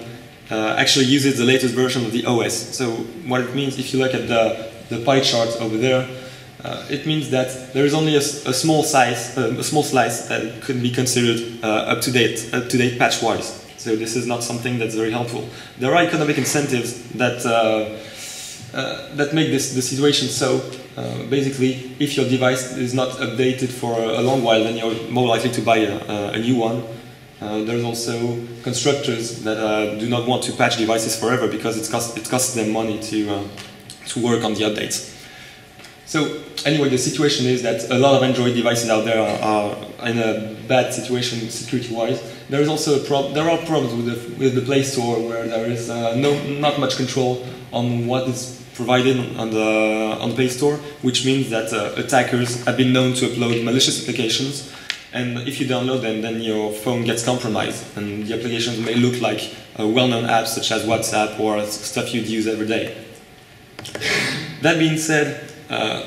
uh, actually uses the latest version of the OS. So what it means, if you look at the, the pie chart over there, uh, it means that there is only a, a small size, uh, a small slice that could be considered uh, up to date, up to date patch-wise. So this is not something that's very helpful. There are economic incentives that that make this the situation so uh, basically, if your device is not updated for a long while, then you're more likely to buy a, a new one. Uh, there's also constructors that uh, do not want to patch devices forever because it's cost, it costs them money to, uh, to work on the updates. So anyway, the situation is that a lot of Android devices out there are, are in a bad situation security-wise. There is also there are problems with the, with the Play Store where there is uh, no, not much control on what is provided on the, on the Play Store, which means that uh, attackers have been known to upload malicious applications and if you download them, then your phone gets compromised, and the applications may look like uh, well-known apps such as WhatsApp or stuff you'd use every day. That being said, uh,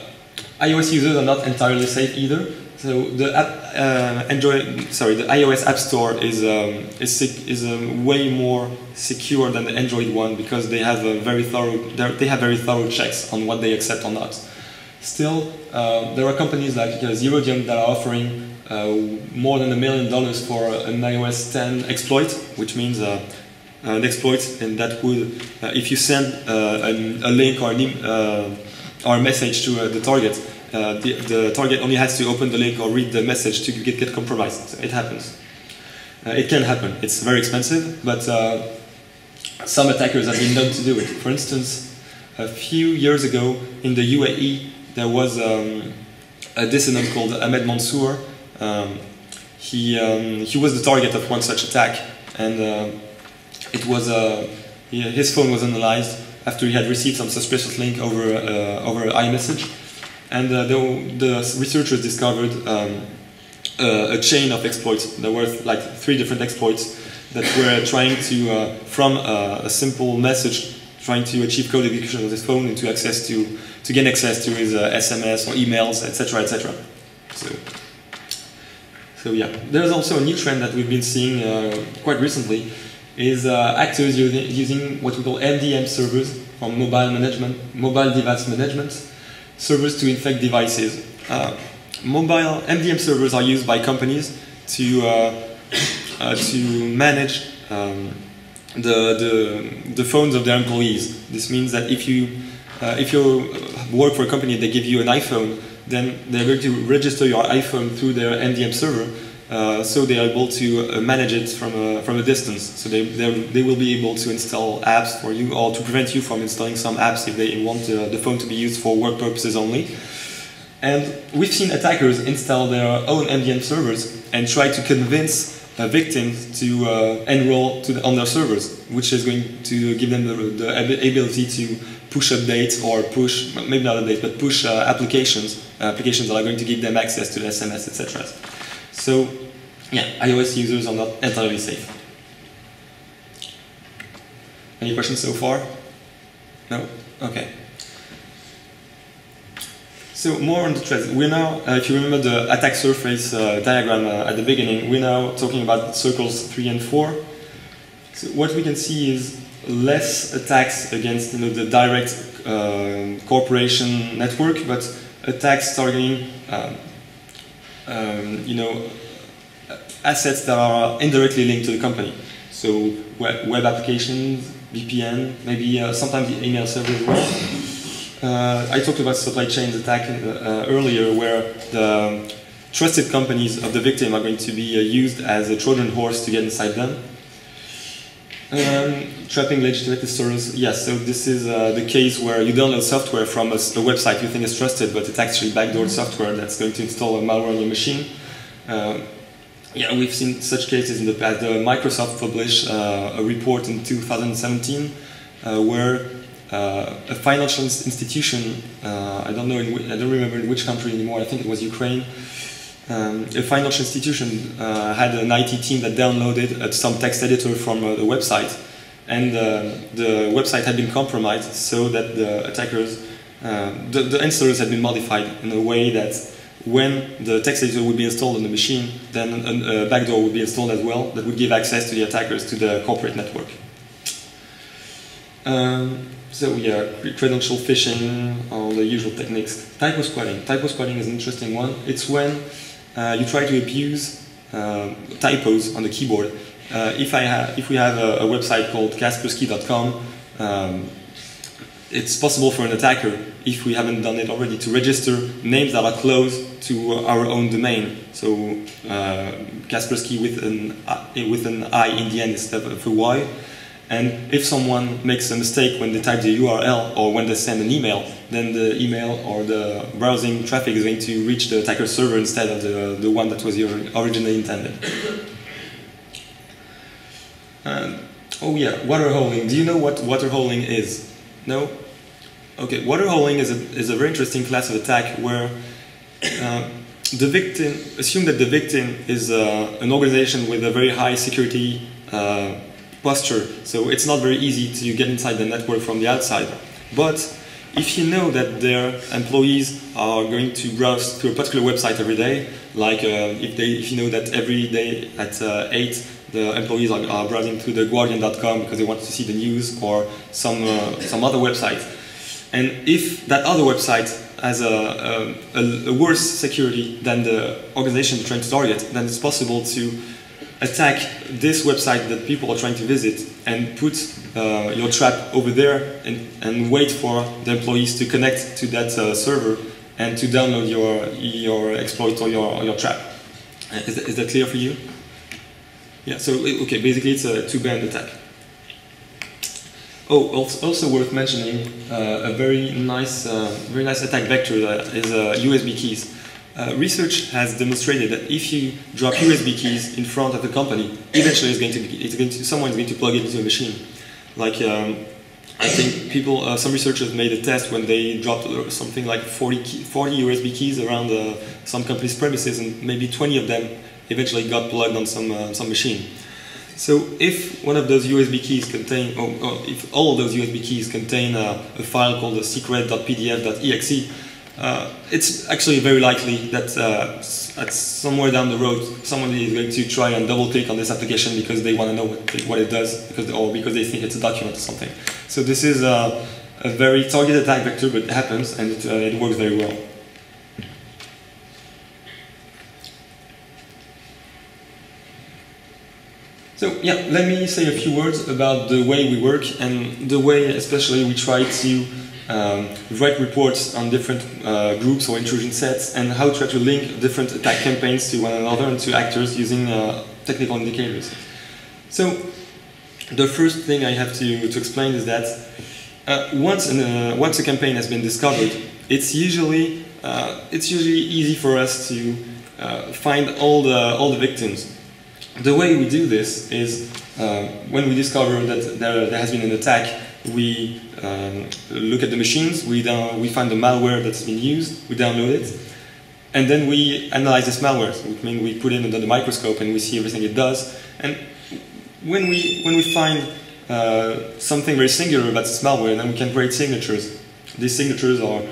iOS users are not entirely safe either. So the app, uh, Android, sorry, the iOS App Store is um, is is um, way more secure than the Android one because they have a very thorough they have very thorough checks on what they accept or not. Still, uh, there are companies like uh, Zerodium that are offering more than a million dollars for an iOS 10 exploit, which means uh, an exploit and that would, uh, if you send uh, a, link or, an or a message to the target, uh, the, the, target only has to open the link or read the message to get, get compromised. So it happens. Uh, it can happen. It's very expensive, but uh, some attackers have been known to do it. For instance, a few years ago in the UAE, there was um, a dissident called Ahmed Mansour. Um, he, um, he was the target of one such attack, and uh, it was uh, his phone was analyzed after he had received some suspicious link over uh, over iMessage and uh, the, the, researchers discovered um, a, a, chain of exploits. There were like three different exploits that were trying to, uh, from a, a, simple message, trying to achieve code execution of his phone and to access to, to gain access to his uh, SMS or emails, etc., etc. So, so yeah, there's also a new trend that we've been seeing uh, quite recently is uh, actors using, what we call MDM servers for mobile management, mobile device management, servers to infect devices. Uh, mobile MDM servers are used by companies to, uh, uh, to manage um, the, the, the phones of their employees. This means that if you, uh, if you work for a company they give you an iPhone, then they're going to register your iPhone through their MDM server uh, so they are able to uh, manage it from a, from a distance. So they, they will be able to install apps for you or to prevent you from installing some apps if they want uh, the phone to be used for work purposes only. And we've seen attackers install their own MDM servers and try to convince uh, victims to uh, enroll to the, on their servers, which is going to give them the, the ability to push updates or push, maybe not updates, but push uh, applications, applications that are going to give them access to the SMS, etc. So, yeah, iOS users are not entirely safe. Any questions so far? No? Okay. So more on the threads. We're now, uh, if you remember the attack surface uh, diagram uh, at the beginning, we're now talking about circles 3 and 4. So what we can see is less attacks against you know, the direct uh, corporation network, but attacks targeting um, um, you know, assets that are indirectly linked to the company. So web, web applications, VPN, maybe uh, sometimes the email server as well. Uh, I talked about supply chains attack uh, earlier, where the trusted companies of the victim are going to be uh, used as a Trojan horse to get inside them. Um, trapping legitimate stores, yes, so this is uh, the case where you download software from a, a, website you think is trusted, but it's actually backdoor software that's going to install a malware on your machine. Uh, yeah, we've seen such cases in the past. The Microsoft published uh, a report in 2017 where uh, a financial institution, uh, I don't know, I don't remember in which country anymore, I think it was Ukraine, um, a financial institution uh, had an IT team that downloaded some text editor from the website and the website had been compromised so that the attackers, the, the installers had been modified in a way that when the text editor would be installed on the machine, then a, a backdoor would be installed as well that would give access to the attackers to the corporate network. Um, so yeah, credential phishing, all the usual techniques. Typo squatting. Typo squatting is an interesting one. It's when uh, you try to abuse uh, typos on the keyboard. Uh, if, I have, if we have a, a website called kaspersky.com, um, it's possible for an attacker, if we haven't done it already, to register names that are close to our own domain. So uh, Kaspersky with an, uh, with an I in the end instead of a Y. And if someone makes a mistake when they type the URL or when they send an email, then the email or the browsing traffic is going to reach the attacker server instead of the, the one that was originally intended. Oh yeah, water holing. Do you know what water holing is? No? Okay, water holing is a, is a very interesting class of attack where uh, the victim, assume that the victim is uh, an organization with a very high security uh, posture. So it's not very easy to get inside the network from the outside. But if you know that their employees are going to browse to a particular website every day, like uh, if, they, if you know that every day at uh, 8 the employees are, are, browsing to the guardian.com because they want to see the news or some, uh, some other website, and if that other website has a, a, a worse security than the organization trying to target, then it's possible to attack this website that people are trying to visit and put uh, your trap over there and, and, wait for the employees to connect to that uh, server and to download your, your exploit or your, your trap. Uh, is that, is that clear for you? Yeah, so, okay, basically it's a two-band attack. Oh, also worth mentioning, uh, a very nice, uh, very nice attack vector that is USB uh, keys. Uh, research has demonstrated that if you drop USB keys in front of the company, eventually it's going to, be, it's going to someone's going to plug it into a machine. Like um, I think people, uh, some researchers made a test when they dropped something like 40, key, 40 USB keys around uh, some company's premises, and maybe 20 of them eventually got plugged on some uh, some machine. So if one of those USB keys contain, or, or if all of those USB keys contain a, a file called a secret.pdf.exe, uh, it's actually very likely that uh, at somewhere down the road, somebody is going to try and double click on this application because they want to know what, what it does, because or because they think it's a document or something. So this is a, a very targeted attack vector, but it happens and it, uh, it works very well. So yeah, let me say a few words about the way we work and the way especially we try to um, write reports on different uh, groups or intrusion sets, and how to try to link different attack campaigns to one another and to actors using uh, technical indicators. So, the first thing I have to, to explain is that uh, once, an, uh, once a campaign has been discovered, it's usually, uh, it's usually easy for us to uh, find all the, all the victims. the way we do this is when we discover that there, there, has been an attack, we um, look at the machines, we, we find the malware that's been used, we download it, and then we analyze this malware, which means we put it under the microscope and we see everything it does. And when we, when we find uh, something very singular about this malware, then we can create signatures. These signatures are,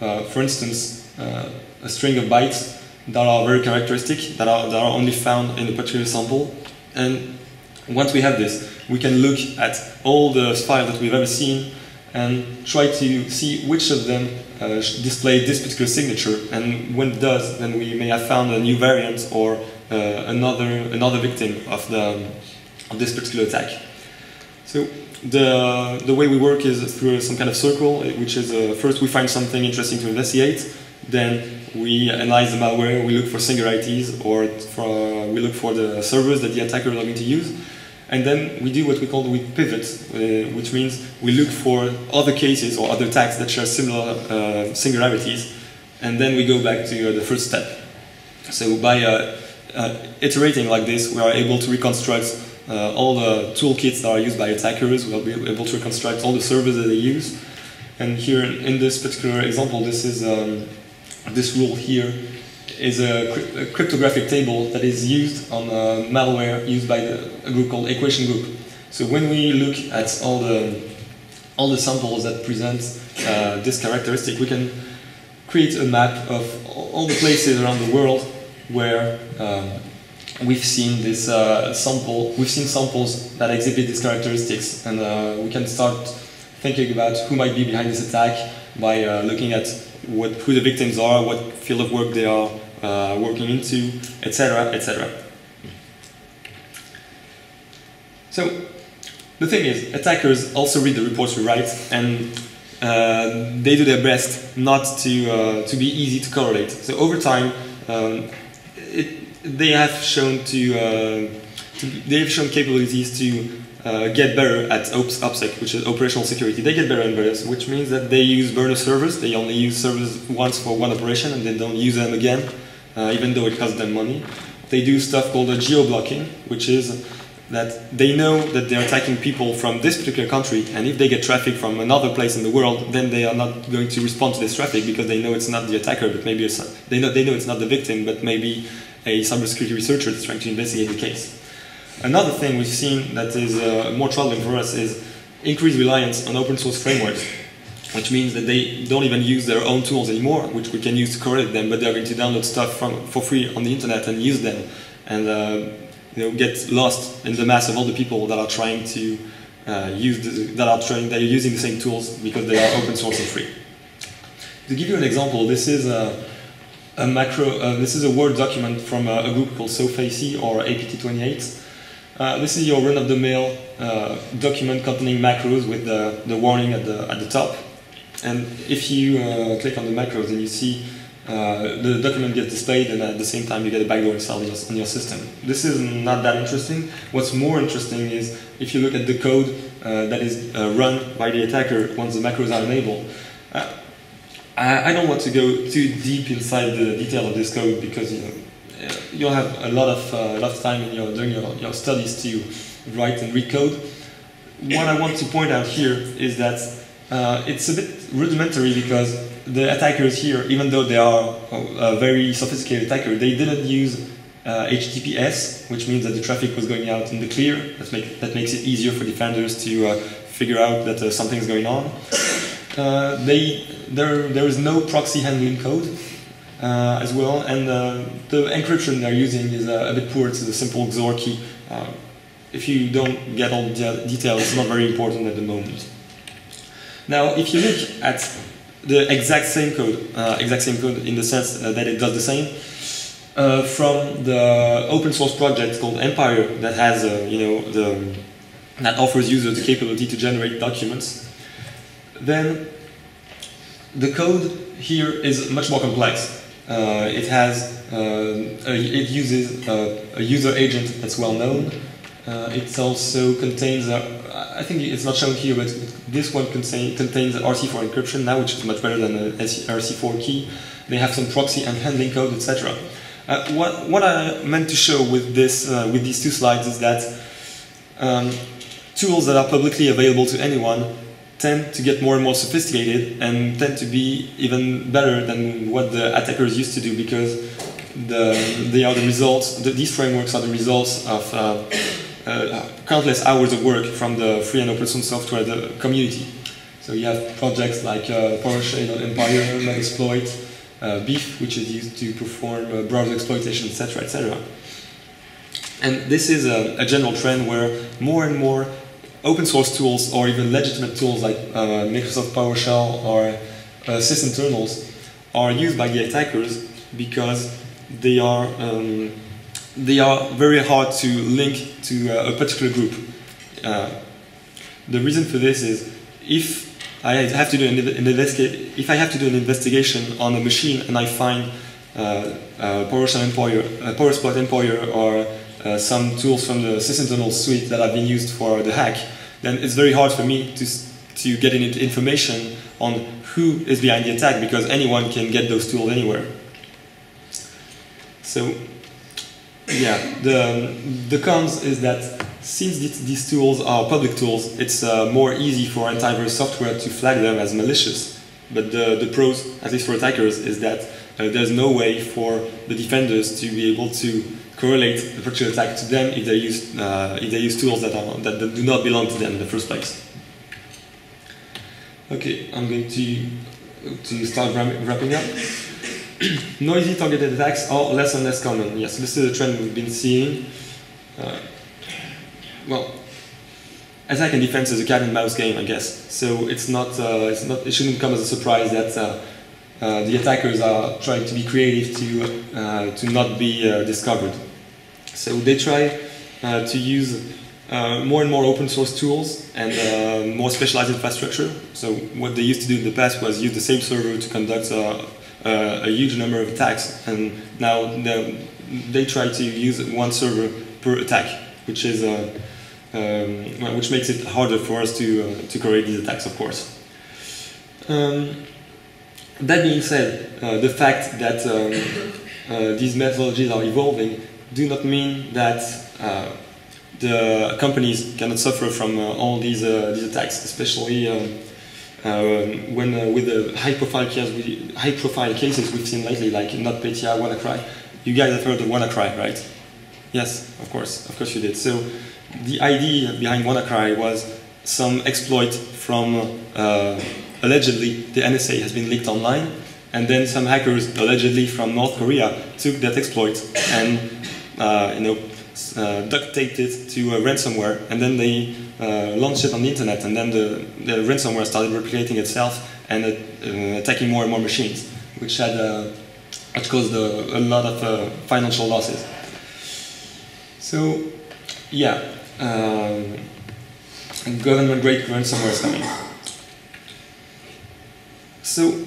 uh, for instance, uh, a string of bytes that are very characteristic, that are, that are only found in a particular sample. And once we have this, we can look at all the files that we've ever seen and try to see which of them uh, display this particular signature. And when it does, then we may have found a new variant or uh, another, another victim of, the, of this particular attack. So the, the way we work is through some kind of circle, which is uh, first we find something interesting to investigate, then we analyze the malware, we look for singularities, or for, we look for the servers that the attacker is going to use, and then we do what we call we pivot, uh, which means we look for other cases or other attacks that share similar uh, singularities, and then we go back to uh, the first step. So by uh, uh, iterating like this, we are able to reconstruct uh, all the toolkits that are used by attackers. We'll be able to reconstruct all the servers that they use. And here in this particular example, this is um, this rule here is a, a, cryptographic table that is used on malware used by the, a group called Equation Group. So when we look at all the all the samples that present uh, this characteristic, we can create a map of all the places around the world where um, we've seen this uh, sample, we've seen samples that exhibit these characteristics, and uh, we can start thinking about who might be behind this attack by uh, looking at what, who the victims are, what field of work they are uh, working into, etc., etc. So, the thing is, attackers also read the reports we write, and uh, they do their best not to, uh, to be easy to correlate. So over time, um, it, they have shown to, uh, to, they have shown capabilities to uh, get better at OPS, OPSEC, which is operational security. They get better and better, which means that they use burner servers. They only use servers once for one operation and they don't use them again, uh, even though it costs them money. They do stuff called a geo-blocking, which is that they know that they're attacking people from this particular country, and if they get traffic from another place in the world, then they are not going to respond to this traffic because they know it's not the attacker, but maybe they know they know it's not the victim, but maybe a cybersecurity researcher that's trying to investigate the case. Another thing we've seen that is uh, more troubling for us is increased reliance on open source frameworks, which means that they don't even use their own tools anymore, which we can use to correlate them, but they're going to download stuff from, for free on the internet and use them, and uh, you know, get lost in the mass of all the people that are trying to uh, use the, that are trying that are using the same tools because they are open source and free. To give you an example, this is a, a macro. Uh, this is a Word document from a, a group called Sofacy or APT28 uh, this is your run-of-the-mill uh, document containing macros with the, the warning at the, at the top. And if you uh, click on the macros and you see uh, the document gets displayed and at the same time you get a backdoor installed on your, your system. This is not that interesting. What's more interesting is if you look at the code uh, that is uh, run by the attacker once the macros are enabled. I, I don't want to go too deep inside the detail of this code because you know, you'll have a lot of uh, lot of time in your during your, your studies to write and read code. What I want to point out here is that uh, it's a bit rudimentary because the attackers here, even though they are a very sophisticated attacker, they didn't use uh, HTTPS, which means that the traffic was going out in the clear. That, make, that makes it easier for defenders to uh, figure out that uh, something's going on. Uh, they, there, there is no proxy handling code, uh, as well. And uh, the encryption they're using is uh, a bit poor. It's a simple XOR key. if you don't get all the details, it's not very important at the moment. Now, if you look at the exact same code, uh, exact same code in the sense uh, that it does the same, uh, from the open source project called Empire that has, you know, the, that offers users the capability to generate documents, then the code here is much more complex. Uh, it has uh, a, it uses a, user agent that's well known. Uh, it also contains a, I think it's not shown here, but this one contain, contains RC4 encryption now, which is much better than the RC4 key. They have some proxy and handling code, etc. Uh, what, what I meant to show with, this, uh, with these two slides is that um, tools that are publicly available to anyone tend to get more and more sophisticated and tend to be even better than what the attackers used to do because the, they are the results, the, these frameworks are the results of uh, countless hours of work from the free and open source software the community. So you have projects like uh, PowerShell Empire, Metasploit, uh, BeEF, which is used to perform uh, browser exploitation, etc., etc. And this is a, a, general trend where more and more open source tools or even legitimate tools like uh, Microsoft PowerShell or uh, sysinternals are used by the attackers because they are um, they are very hard to link to uh, a particular group. Uh, the reason for this is if I have to do an, an if I have to do an investigation on a machine and I find uh, uh, PowerShell Empire, uh, PowerSploit Empire, or uh, some tools from the sysinternal suite that have been used for the hack, then it's very hard for me to to get into information on who is behind the attack because anyone can get those tools anywhere. So, yeah, the, the cons is that since these tools are public tools, it's uh, more easy for antivirus software to flag them as malicious. But the, the pros, at least for attackers, is that uh, there's no way for the defenders to be able to correlate the particular attack to them if they use, uh, if they use tools that, are, that, that do not belong to them in the first place. Okay, I'm going to, to start wrapping up. noisy targeted attacks are less and less common. Yes, this is a trend we've been seeing. Uh, well, attack and defense is a cat and mouse game, I guess. So it's not, uh, it's not, it shouldn't come as a surprise that uh, uh the attackers are trying to be creative to, uh, to not be uh, discovered. So they try to use more and more open source tools and more specialized infrastructure. So what they used to do in the past was use the same server to conduct uh, a huge number of attacks, and now they try to use one server per attack, which is uh, um, which makes it harder for us to uh, to correct these attacks, of course. Um, that being said, uh, the fact that um, uh, these methodologies are evolving do not mean that uh, the companies cannot suffer from all these these attacks, especially. Um, when uh, with the high-profile cases, high-profile cases we've seen lately, like NotPetya, WannaCry, you guys have heard of WannaCry, right? Yes, of course, of course you did. So the idea behind WannaCry was some exploit from uh, allegedly the NSA has been leaked online, and then some hackers allegedly from North Korea took that exploit and uh, you know duct taped it to a ransomware, and then they uh, launched it on the internet, and then the, the ransomware started replicating itself and uh, attacking more and more machines, which had uh, which caused a, a lot of uh, financial losses. So, yeah, um, government-grade ransomware is coming. So,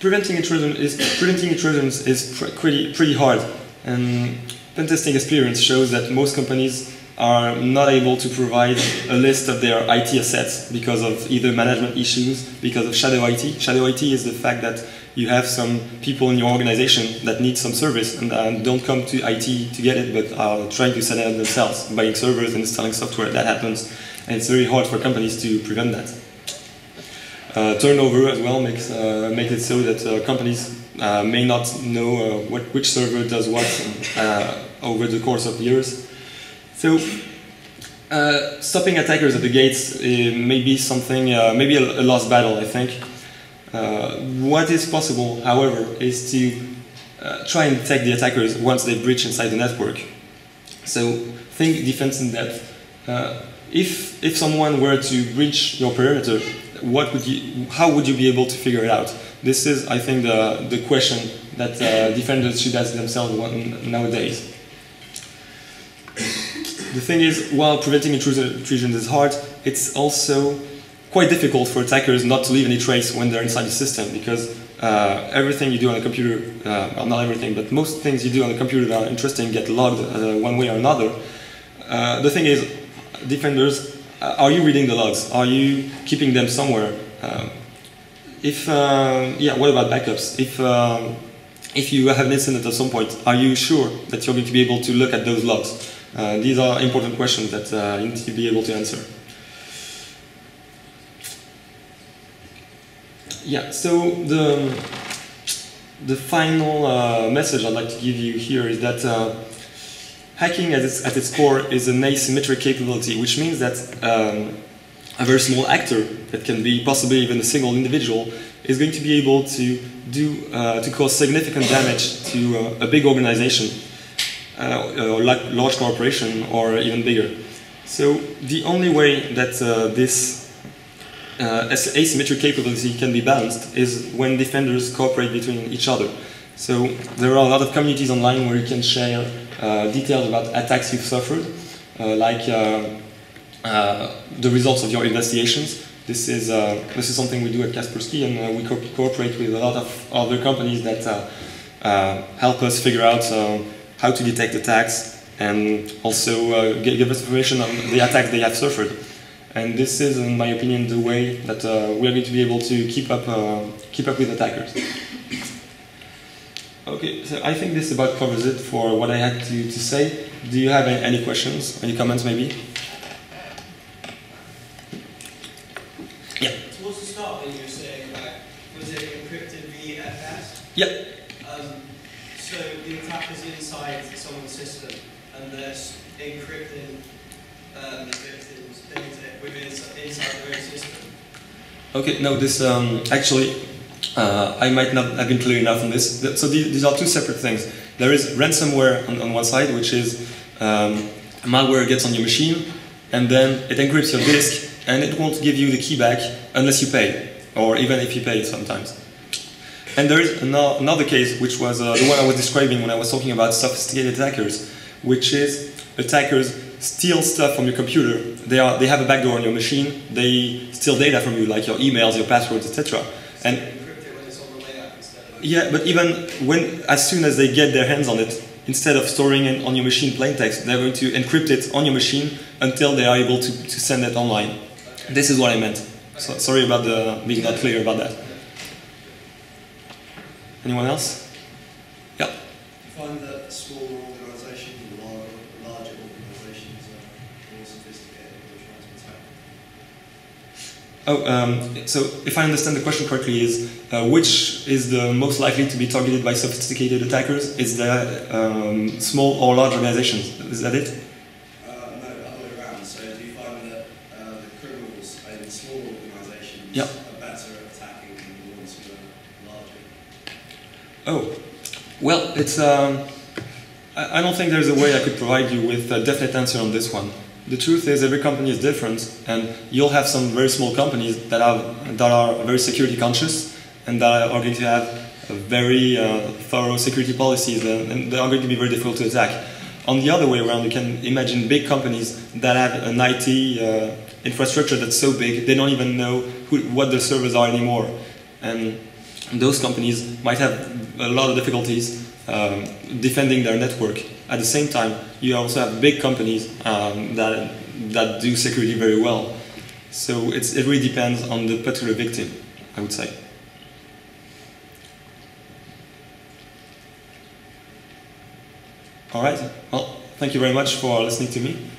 preventing intrusion is preventing intrusions is pr pretty pretty hard, and pentesting experience shows that most companies are not able to provide a list of their IT assets because of either management issues, because of shadow IT. Shadow IT is the fact that you have some people in your organization that need some service and uh, don't come to IT to get it, but are trying to set it themselves, buying servers and installing software. That happens, and it's very hard for companies to prevent that. Uh, turnover as well makes uh, makes it so that uh, companies uh, may not know uh, what which server does what over the course of years. So uh, stopping attackers at the gates uh, may be something, uh, maybe a, a, lost battle, I think. Uh, what is possible, however, is to uh, try and detect the attackers once they breach inside the network. So think defense in depth. Uh, if, if someone were to breach your perimeter, what would you, how would you be able to figure it out? This is, I think, the, the question that defenders should ask themselves nowadays the thing is, while preventing intrusion is hard, it's also quite difficult for attackers not to leave any trace when they're inside the system because uh, everything you do on a computer, uh, well, not everything, but most things you do on a computer that are interesting get logged uh, one way or another. Uh, the thing is, defenders, uh, are you reading the logs? Are you keeping them somewhere? Um, if, uh, yeah, what about backups? If, um, if you have an incident at some point, are you sure that you're going to be able to look at those logs? Uh, these are important questions that uh, you need to be able to answer. Yeah, so the, the final uh, message I'd like to give you here is that uh, hacking at its, at its core is an asymmetric capability, which means that um, a very small actor, that can be possibly even a single individual, is going to be able to do uh, to cause significant damage to uh, a big organization, uh, like large corporation or even bigger. So the only way that uh, this uh, asymmetric capability can be balanced is when defenders cooperate between each other. So there are a lot of communities online where you can share details about attacks you've suffered, like the results of your investigations, this is, uh, this is something we do at Kaspersky and uh, we co cooperate with a lot of other companies that uh, uh help us figure out uh, how to detect attacks and also uh, give us information on the attacks they have suffered. And this is, in my opinion, the way that we are going to be able to keep up, keep up with attackers. Okay, so I think this about covers it for what I had to, to say. Do you have any, questions, any comments maybe? Yeah. Towards the start of you were saying that was it encrypted VFS? Yep. Um, so the attack is inside someone's system and they're encrypting um, the victim's data within inside their own system. Okay, no, this um, actually, uh, I might not have been clear enough on this. So these are two separate things. There is ransomware on, on one side, which is um, malware gets on your machine, and then it encrypts your disk, and it won't give you the key back unless you pay, or even if you pay sometimes. And there is another case, which was uh, the one I was describing when I was talking about sophisticated attackers, which is attackers steal stuff from your computer. They, are, they have a backdoor on your machine. They steal data from you, like your emails, your passwords, etc. And yeah, but even when, as soon as they get their hands on it, instead of storing it on your machine plain text, they're going to encrypt it on your machine until they are able to, to send it online. This is what I meant. So, sorry about the, being not clear about that. Anyone else? Yeah. You find that smaller organisations or larger organisations are more sophisticated Oh, um, so if I understand the question correctly, is uh, which is the most likely to be targeted by sophisticated attackers? Is that um, small or large organizations? Is that it? Uh, no, other way around. So do you find that uh, the criminals in small organisations yep. Are better at attacking than the ones who are larger? Oh, well, it's. Um, I, I don't think there's a way I could provide you with a definite answer on this one. The truth is, every company is different, and you'll have some very small companies that are that are very security conscious and that are going to have very uh, thorough security policies, and they are going to be very difficult to attack. On the other way around, you can imagine big companies that have an IT uh, infrastructure that's so big they don't even know who, what their servers are anymore, and those companies might have a lot of difficulties um, defending their network. At the same time, you also have big companies um, that, that do security very well. So it really depends on the particular victim, I would say. All right. Well, thank you very much for listening to me.